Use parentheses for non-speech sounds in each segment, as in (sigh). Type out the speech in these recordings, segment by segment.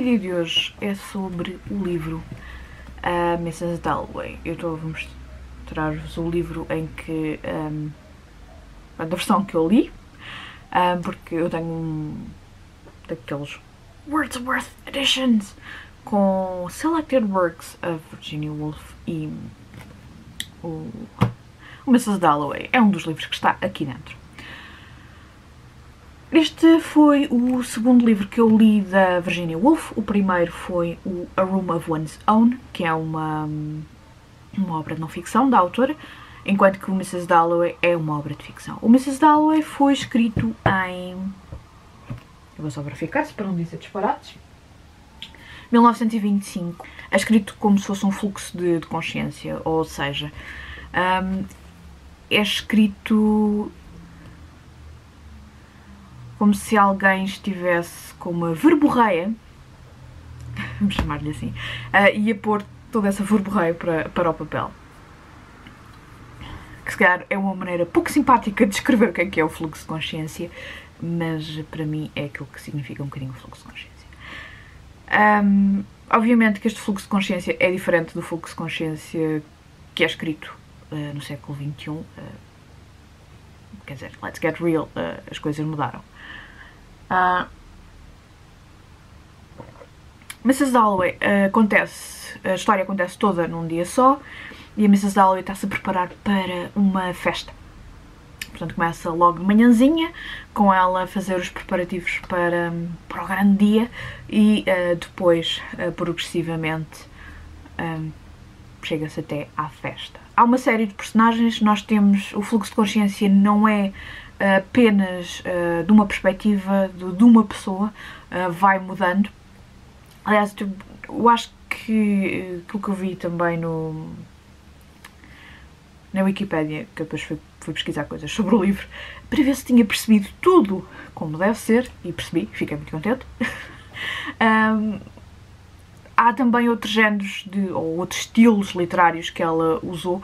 vídeo de hoje é sobre o livro A uh, Mrs. Dalloway. Eu estou a mostrar-vos o livro em que. Um, a versão que eu li, um, porque eu tenho um daqueles Wordsworth Editions com Selected Works of Virginia Woolf e o, o Mrs. Dalloway. É um dos livros que está aqui dentro. Este foi o segundo livro que eu li da Virginia Woolf. O primeiro foi o A Room of One's Own, que é uma, uma obra de não ficção da autora, enquanto que o Mrs. Dalloway é uma obra de ficção. O Mrs. Dalloway foi escrito em... Eu vou só verificar-se para não dizer disparates. 1925. É escrito como se fosse um fluxo de, de consciência, ou seja, um, é escrito como se alguém estivesse com uma verborreia, vamos chamar-lhe assim, uh, e a pôr toda essa verborreia para, para o papel. Que se calhar é uma maneira pouco simpática de descrever o que é, que é o fluxo de consciência, mas para mim é aquilo que significa um bocadinho o fluxo de consciência. Um, obviamente que este fluxo de consciência é diferente do fluxo de consciência que é escrito uh, no século XXI. Uh, quer dizer, let's get real, uh, as coisas mudaram. Uh, Mrs. Dalloway uh, acontece, a história acontece toda num dia só e a Mrs. Dalloway está-se a preparar para uma festa. Portanto, começa logo de manhãzinha com ela a fazer os preparativos para, para o grande dia e uh, depois, uh, progressivamente, chega-se até à festa. Há uma série de personagens, nós temos o fluxo de consciência não é apenas uh, de uma perspectiva de, de uma pessoa, uh, vai mudando. Aliás, eu acho que aquilo que eu vi também no, na Wikipédia, que depois fui, fui, pesquisar coisas sobre o livro, para ver se tinha percebido tudo como deve ser, e percebi, fiquei muito contente. (laughs) um, há também outros géneros de, ou outros estilos literários que ela usou, uh,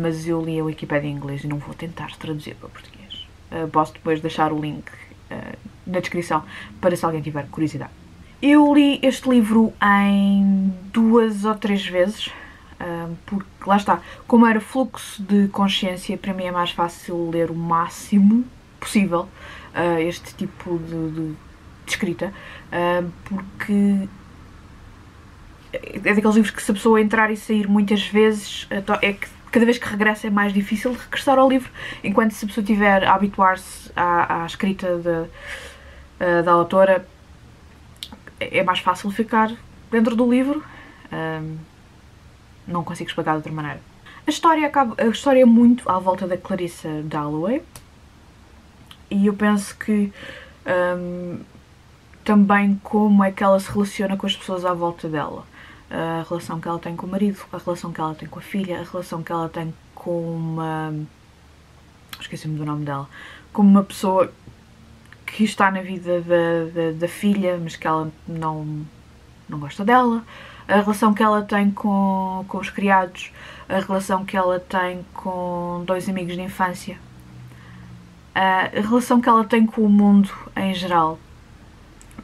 mas eu li a Wikipédia em inglês e não vou tentar traduzir para português. Uh, posso depois deixar o link uh, na descrição para se alguém tiver curiosidade. Eu li este livro em duas ou três vezes, uh, porque lá está, como era fluxo de consciência, para mim é mais fácil ler o máximo possível este tipo de, de, de escrita, porque é daqueles livros que se a pessoa entrar e sair muitas vezes é que cada vez que regressa é mais difícil regressar ao livro, enquanto se a pessoa tiver a habituar-se à, à, escrita de, uh, da autora, é mais fácil ficar dentro do livro. Um, não consigo explicar de outra maneira. A história, acaba, a história é muito à volta da Clarissa Dalloway e eu penso que um, também como é que ela se relaciona com as pessoas à volta dela a relação que ela tem com o marido, a relação que ela tem com a filha, a relação que ela tem com uma. esqueci-me do nome dela. como uma pessoa que está na vida da, da, da, filha, mas que ela não, não gosta dela, a relação que ela tem com, com os criados, a relação que ela tem com dois amigos de infância, a relação que ela tem com o mundo em geral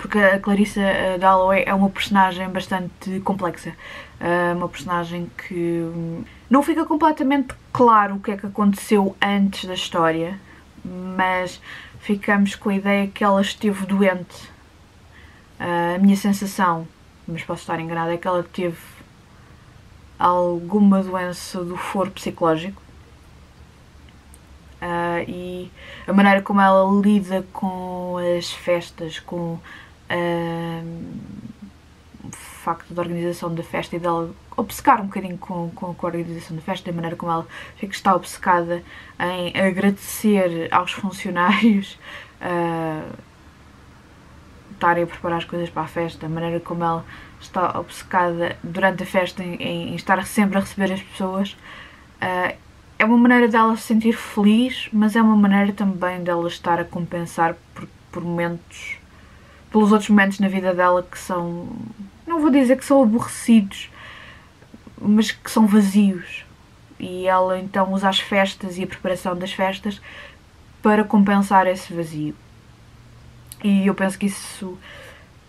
porque a Clarissa eh, Dalloway é uma personagem bastante complexa, eh, uma personagem que hum, não fica completamente claro o que é que aconteceu antes da história, mas ficamos com a ideia que ela esteve doente. Eh, a minha sensação, mas posso estar enganada, é que ela teve alguma doença do foro psicológico. Uh, e a maneira como ela lida com as festas, com o facto da organização da festa e dela obcecar um bocadinho com, com, a organização da festa, da maneira como ela está obcecada em agradecer aos funcionários uh, estarem a preparar as coisas para a festa, a maneira como ela está obcecada durante a festa em, em estar sempre a receber as pessoas. Uh, é uma maneira dela se sentir feliz, mas é uma maneira também dela estar a compensar por, por momentos pelos outros momentos na vida dela que são, não vou dizer que são aborrecidos, mas que são vazios. E ela então usa as festas e a preparação das festas para compensar esse vazio. E eu penso que isso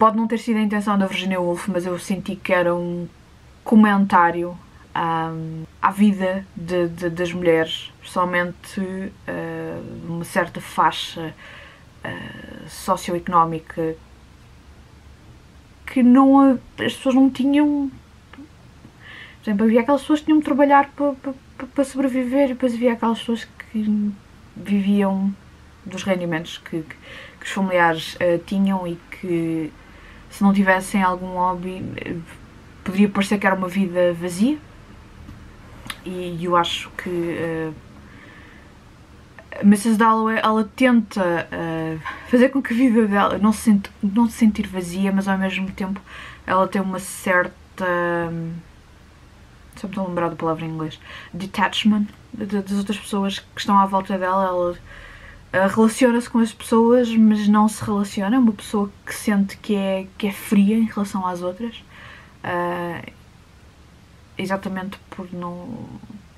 Pode não ter sido a intenção da Virginia Woolf, mas eu senti que era um comentário à vida de, de, das mulheres, especialmente uh, uma certa faixa uh, socioeconómica que não, as pessoas não tinham. Por exemplo, havia aquelas pessoas que tinham de trabalhar para, para, para sobreviver e depois havia aquelas pessoas que viviam dos rendimentos que, que, que os familiares uh, tinham e que se não tivessem algum hobby poderia parecer que era uma vida vazia e eu acho que uh, Mrs. Dalloway ela tenta uh, fazer com que a vida dela não se, sente, não se sentir vazia, mas ao mesmo tempo ela tem uma certa. Um, só me estou a lembrar da palavra em inglês. Detachment das outras pessoas que estão à volta dela. Ela uh, relaciona-se com as pessoas, mas não se relaciona. É uma pessoa que sente que é, que é fria em relação às outras. Uh, exatamente por não.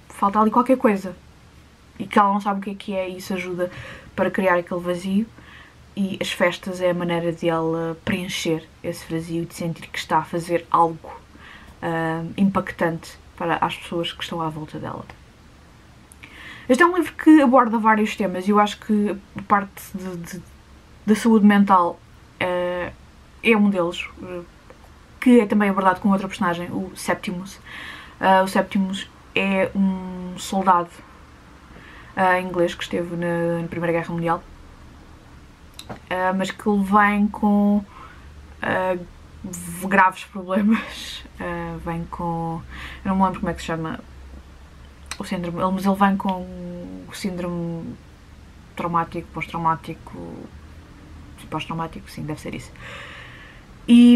falta ali qualquer coisa e que ela não sabe o que é que é e isso ajuda para criar aquele vazio e as festas é a maneira de ela preencher esse vazio de sentir que está a fazer algo uh, impactante para as pessoas que estão à volta dela. Este é um livro que aborda vários temas e eu acho que a parte de, de, da saúde mental uh, é um deles, que é também abordado com outra personagem, o Septimus. o Septimus é um soldado uh, inglês que esteve na, na, Primeira Guerra Mundial, uh, mas que ele vem com uh, graves problemas. (laughs) vem com. Eu não me lembro como é que se chama o síndrome, ele, mas ele vem com o síndrome traumático, pós-traumático. Pós-traumático, sim, deve ser isso. E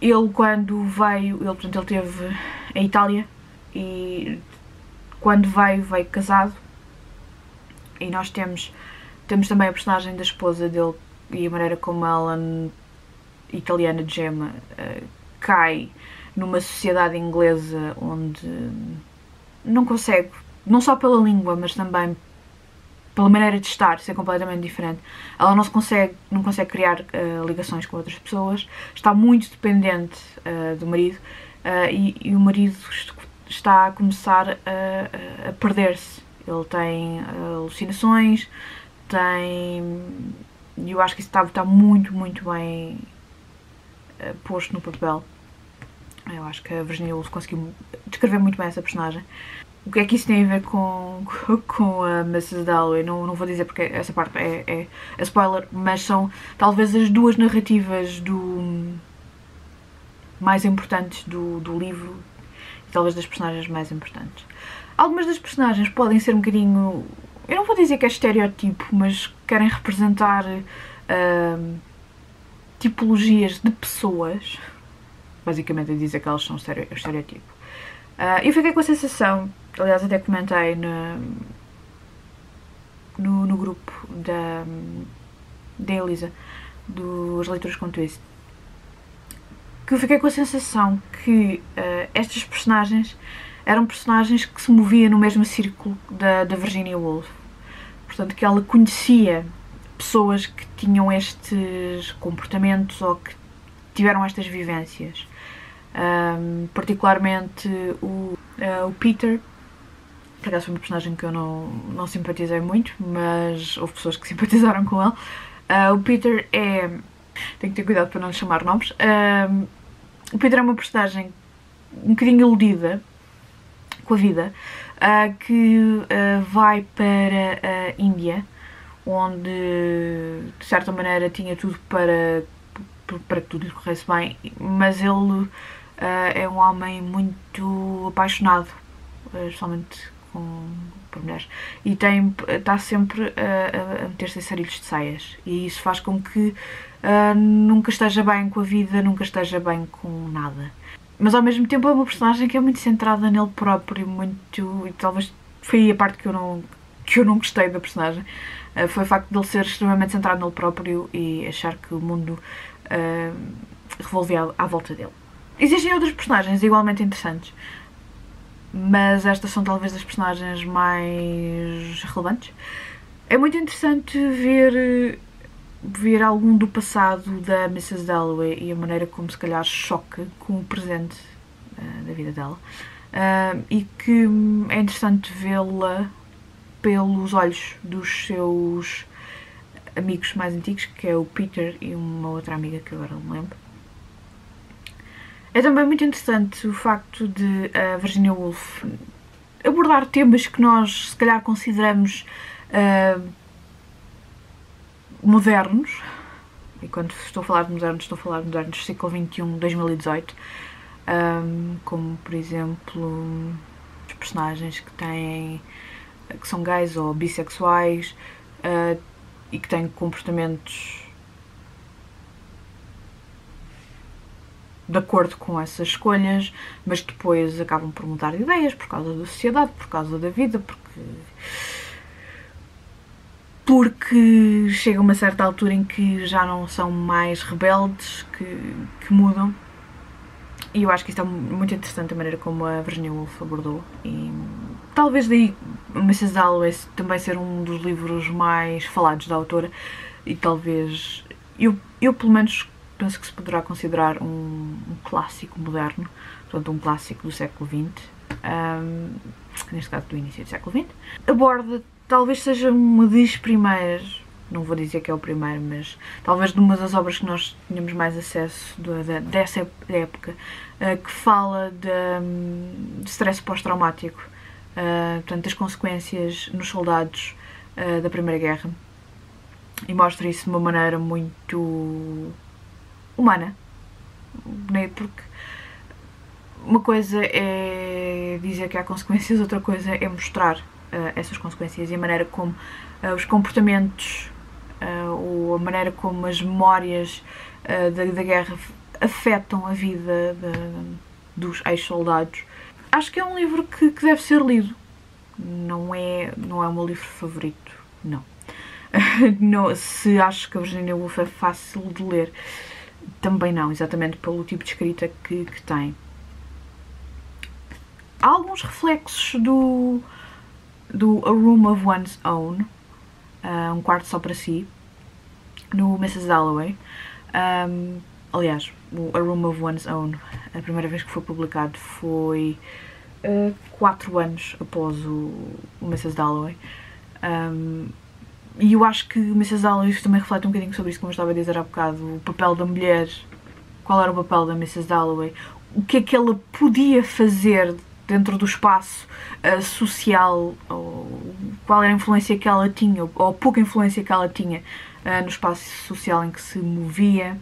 ele quando veio, ele, portanto, ele teve em Itália e quando veio, veio casado. E nós temos, temos também a personagem da esposa dele e a maneira como ela, italiana de uh, cai numa sociedade inglesa onde não consegue, não só pela língua, mas também pela maneira de estar, ser completamente diferente. Ela não se consegue, não consegue criar uh, ligações com outras pessoas, está muito dependente uh, do marido e, e, o marido está a começar a, a perder-se. Ele tem uh, alucinações, tem. Eu acho que isso está, está muito, muito bem uh, posto no papel. Eu acho que a Virginia Woolf conseguiu descrever muito bem essa personagem. O que é que isso tem a ver com, com a Mrs. Dalloway? Não, não vou dizer porque essa parte é, é, é spoiler, mas são talvez as duas narrativas do mais importantes do, do livro talvez das personagens mais importantes. Algumas das personagens podem ser um bocadinho. Eu não vou dizer que é estereotipo, mas querem representar uh, tipologias de pessoas. Basicamente a dizer que elas são estereotipo. Uh, eu fiquei com a sensação, aliás, até comentei no, no, no grupo da, da Elisa, dos Leituras com Twist, que eu fiquei com a sensação que uh, estas personagens eram personagens que se moviam no mesmo círculo da, da Virginia Woolf. Portanto, que ela conhecia pessoas que tinham estes comportamentos ou que tiveram estas vivências. Um, particularmente o, uh, o Peter, por acaso foi uma personagem que eu não, não simpatizei muito, mas houve pessoas que (laughs) simpatizaram com ele. Uh, o Peter é tenho que ter cuidado para não chamar nomes. Um, o Pedro é uma personagem um bocadinho iludida com a vida, uh, que uh, vai para a Índia, onde de certa maneira tinha tudo para, para que tudo lhe corresse bem, mas ele uh, é um homem muito apaixonado, especialmente com, por mulheres, e tem, está sempre a, a meter-se em sarilhos de saias, e isso faz com que uh, nunca esteja bem com a vida, nunca esteja bem com nada. Mas ao mesmo tempo é uma personagem que é muito centrada nele próprio, muito. e talvez foi a parte que eu não, que eu não gostei da personagem. Uh, foi o facto de ele ser extremamente centrado nele próprio e achar que o mundo uh, revolvia à volta dele. Existem outras personagens igualmente interessantes, mas estas são talvez as personagens mais relevantes. É muito interessante ver ver algum do passado da Mrs. Dalloway e a maneira como se calhar choca com o presente uh, da vida dela. Uh, e que é interessante vê-la pelos olhos dos seus amigos mais antigos, que é o Peter e uma outra amiga que agora não lembro. É também muito interessante o facto de a Virginia Woolf abordar temas que nós se calhar consideramos uh, modernos, e quando estou a falar de modernos, estou a falar de modernos século XXI, 2018, um, como por exemplo os personagens que têm que são gays ou bissexuais uh, e que têm comportamentos de acordo com essas escolhas, mas depois acabam por mudar de ideias por causa da sociedade, por causa da vida, porque porque chega uma certa altura em que já não são mais rebeldes, que, que mudam. E eu acho que isto é muito interessante a maneira como a Virginia Woolf abordou. E talvez daí Mrs. Dalloway também ser um dos livros mais falados da autora e talvez eu, eu pelo menos penso que se poderá considerar um, um clássico moderno, portanto um clássico do século XX, um, neste caso do início do século XX. Aborda, talvez seja uma das primeiras, não vou dizer que é o primeiro, mas talvez de uma das obras que nós tínhamos mais acesso de, de, dessa época, uh, que fala de, um, de stress pós-traumático, uh, portanto, das consequências nos soldados uh, da Primeira Guerra. E mostra isso de uma maneira muito humana. Né? Porque uma coisa é dizer que há consequências, outra coisa é mostrar essas consequências e a maneira como uh, os comportamentos uh, ou a maneira como as memórias da, da, guerra afetam a vida de, dos ex-soldados. Acho que é um livro que, que, deve ser lido. Não é, não é o meu livro favorito, não. (laughs) não se acho que a Virginia Woolf é fácil de ler, também não, exatamente pelo tipo de escrita que, que tem. Há alguns reflexos do, do A Room of One's Own, uh, um quarto só para si, no Mrs. Dalloway. Um, aliás, o A Room of One's Own, a primeira vez que foi publicado foi uh, quatro anos após o, o Mrs. Dalloway. Um, e eu acho que Mrs. Dalloway também reflete um bocadinho sobre isso, como eu estava a dizer há bocado, o papel da mulher, qual era o papel da Mrs. Dalloway, o que é que ela podia fazer dentro do espaço uh, social, ou qual era a influência que ela tinha, ou a pouca influência que ela tinha uh, no espaço social em que se movia.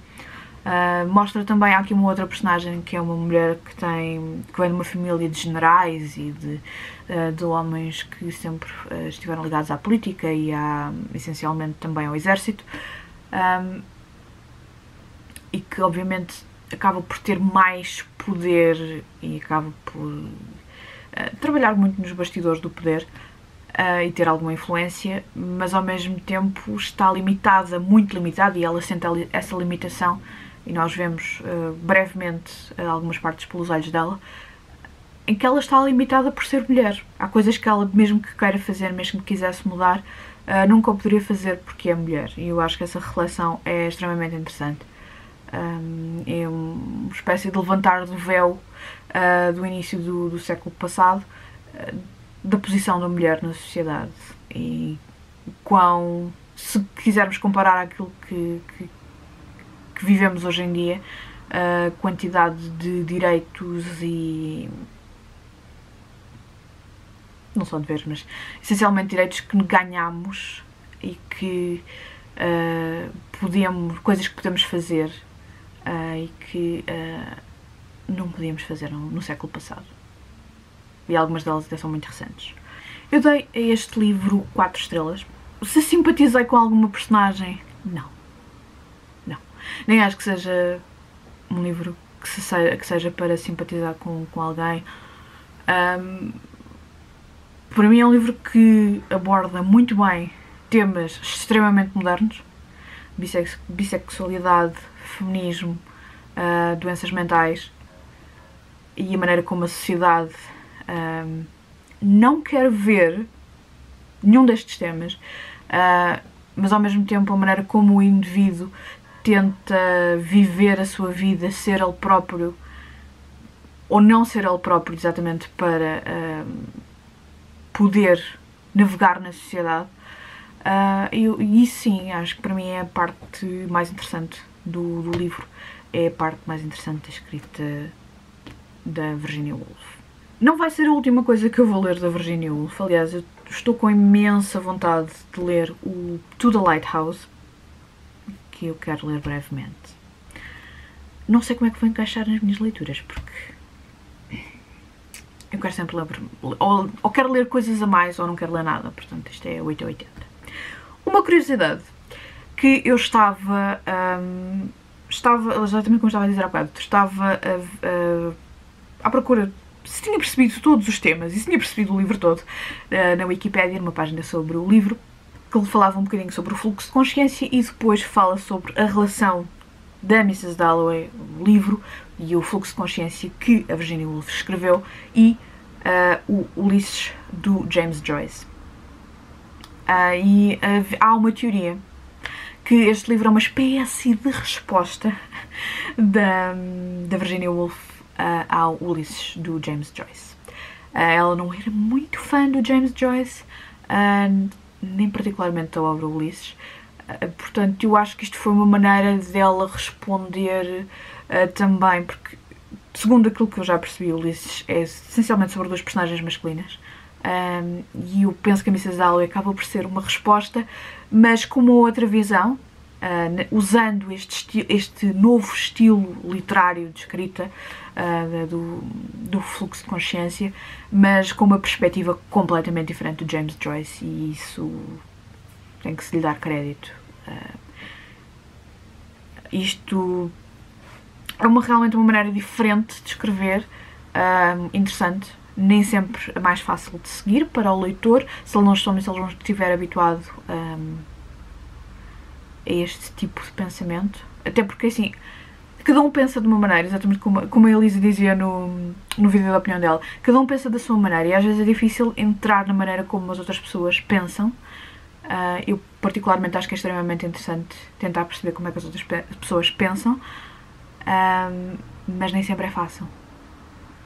Uh, mostra também há aqui uma outra personagem que é uma mulher que tem que vem de uma família de generais e de, de homens que sempre estiveram ligados à política e a, essencialmente também ao exército um, e que obviamente acaba por ter mais poder e acaba por trabalhar muito nos bastidores do poder e ter alguma influência, mas ao mesmo tempo está limitada, muito limitada, e ela sente essa limitação e nós vemos uh, brevemente uh, algumas partes pelos olhos dela, em que ela está limitada por ser mulher. Há coisas que ela, mesmo que queira fazer, mesmo que quisesse mudar, uh, nunca o poderia fazer porque é mulher. E eu acho que essa reflexão é extremamente interessante. É uma espécie de levantar do véu do início do, do século passado da posição da mulher na sociedade e quão, se quisermos comparar aquilo que, que que vivemos hoje em dia, a quantidade de direitos e. não só deveres, mas essencialmente direitos que ganhamos e que uh, podemos. coisas que podemos fazer uh, e que uh, não podíamos fazer no, no século passado. E algumas delas até são muito recentes. Eu dei a este livro 4 estrelas. Se simpatizei com alguma personagem, não nem acho que seja um livro que, se, que seja para simpatizar com, com alguém. Um, para mim é um livro que aborda muito bem temas extremamente modernos, bissex, bissexualidade, feminismo, uh, doenças mentais e a maneira como a sociedade um, não quer ver nenhum destes temas uh, mas ao mesmo tempo a maneira como o indivíduo tenta viver a sua vida, ser ele próprio ou não ser ele próprio exatamente para poder navegar na sociedade. Uh, e, e sim, acho que para mim é a parte mais interessante do, do livro, é a parte mais interessante da escrita da Virginia Woolf. Não vai ser a última coisa que eu vou ler da Virginia Woolf, aliás, eu estou com imensa vontade de ler o To the Lighthouse, que eu quero ler brevemente. Não sei como é que vou encaixar nas minhas leituras, porque eu quero sempre ler, ou, ou quero ler coisas a mais ou não quero ler nada, portanto isto é 880. Uma curiosidade, que eu estava, um, estava, exatamente como estava a dizer há bocado, estava a, a, à procura se tinha percebido todos os temas e se tinha percebido o livro todo uh, na Wikipédia, numa página sobre o livro, que ele falava um bocadinho sobre o fluxo de consciência e depois fala sobre a relação da Mrs. Dalloway, o livro, e o fluxo de consciência que a Virginia Woolf escreveu e uh, o Ulisses do James Joyce. Uh, e uh, há uma teoria que este livro é uma espécie de resposta (laughs) da, da Virginia Woolf ao Ulisses do James Joyce. ela não era muito fã do James Joyce, nem particularmente da obra Ulisses, portanto eu acho que isto foi uma maneira dela responder também, porque segundo aquilo que eu já percebi, Ulisses é essencialmente sobre duas personagens masculinas. Um, e eu penso que a Mrs. Dalloway acaba por ser uma resposta, mas com uma outra visão, uh, usando este, este novo estilo literário de escrita uh, do, do fluxo de consciência, mas com uma perspectiva completamente diferente do James Joyce, e isso tem que se lhe dar crédito. Uh, isto é uma, realmente uma maneira diferente de escrever, interessante, nem sempre a mais fácil de seguir para o leitor, se ele não, se ele não estiver habituado um, a este tipo de pensamento. Até porque, assim, cada um pensa de uma maneira, exatamente como, como a Elisa dizia no, no vídeo da opinião dela, cada um pensa da sua maneira e às vezes é difícil entrar na maneira como as outras pessoas pensam. Uh, eu, particularmente, acho que é extremamente interessante tentar perceber como é que as outras pe pessoas pensam um, mas nem sempre é fácil.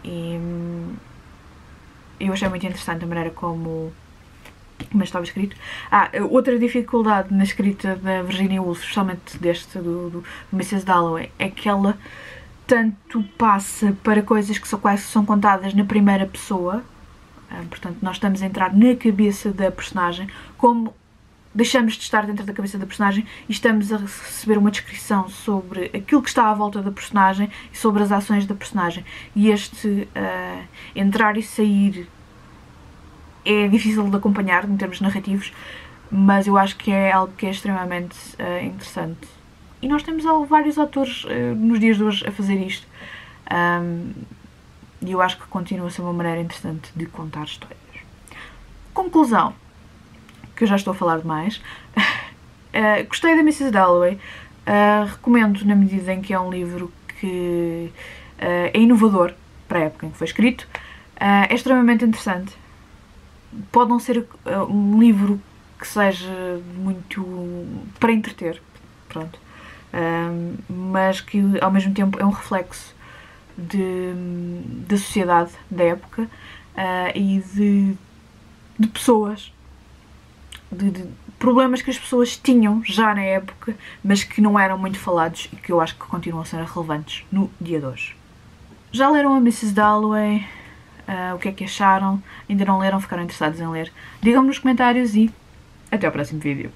E eu achei muito interessante a maneira como, como estava escrito. Ah, outra dificuldade na escrita da Virginia Woolf, especialmente deste, do, do, Mrs. Dalloway, é que ela tanto passa para coisas que são quase são contadas na primeira pessoa, portanto nós estamos a entrar na cabeça da personagem, como deixamos de estar dentro da cabeça da personagem e estamos a receber uma descrição sobre aquilo que está à volta da personagem e sobre as ações da personagem. E este uh, entrar e sair é difícil de acompanhar em termos narrativos, mas eu acho que é algo que é extremamente uh, interessante. E nós temos vários autores uh, nos dias de hoje a fazer isto. Um, e eu acho que continua a ser uma maneira interessante de contar histórias. Conclusão que eu já estou a falar demais. Uh, (laughs) gostei da Mrs. Dalloway, uh, recomendo na medida em que é um livro que uh, é inovador para a época em que foi escrito, é extremamente interessante. Pode não ser um livro que seja muito para entreter, pronto, mas que ao mesmo tempo é um reflexo de, da sociedade da época e de, de pessoas de, de, problemas que as pessoas tinham já na época, mas que não eram muito falados e que eu acho que continuam a ser relevantes no dia de hoje. Já leram a Mrs. Dalloway? Uh, o que é que acharam? Ainda não leram? Ficaram interessados em ler? Digam-me nos comentários e até ao próximo vídeo.